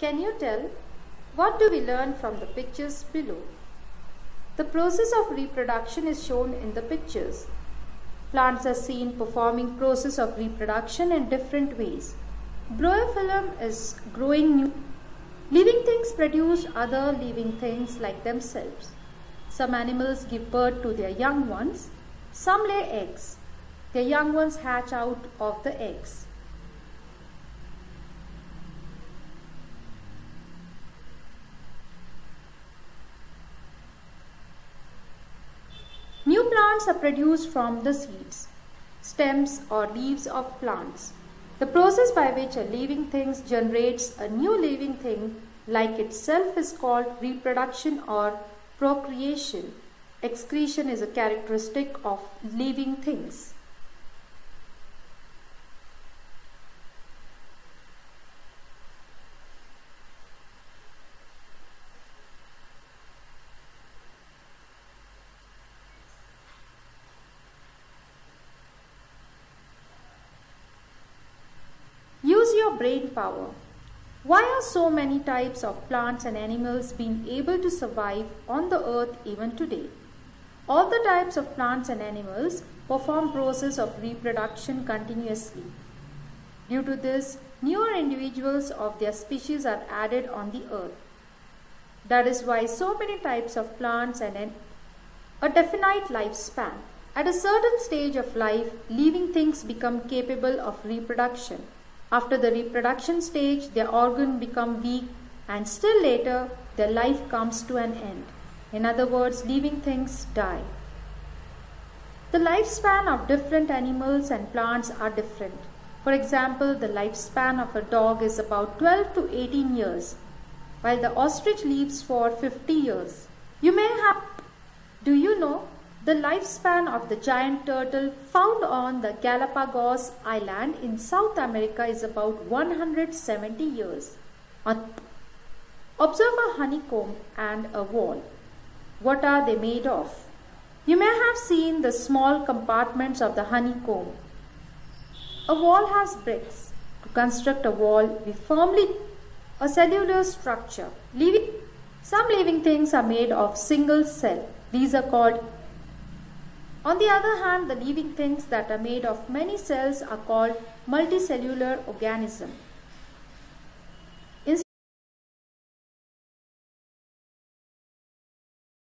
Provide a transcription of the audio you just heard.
Can you tell what do we learn from the pictures below? The process of reproduction is shown in the pictures. Plants are seen performing process of reproduction in different ways. Bryophyllum is growing new living things produce other living things like themselves. Some animals give birth to their young ones. Some lay eggs. Their young ones hatch out of the eggs. New plants are produced from the seeds, stems or leaves of plants. The process by which a living thing generates a new living thing like itself is called reproduction or procreation. Excretion is a characteristic of living things. Your brain power. Why are so many types of plants and animals being able to survive on the earth even today? All the types of plants and animals perform process of reproduction continuously. Due to this, newer individuals of their species are added on the earth. That is why so many types of plants and an, a definite lifespan. At a certain stage of life, living things become capable of reproduction. After the reproduction stage, their organ become weak and still later their life comes to an end. In other words, living things die. The lifespan of different animals and plants are different. For example, the lifespan of a dog is about 12 to 18 years, while the ostrich lives for 50 years. You may have, do you know, the lifespan of the giant turtle found on the Galapagos Island in South America is about 170 years. Observe a honeycomb and a wall. What are they made of? You may have seen the small compartments of the honeycomb. A wall has bricks. To construct a wall, we firmly a cellular structure. Some living things are made of single cell. These are called on the other hand, the living things that are made of many cells are called multicellular organism.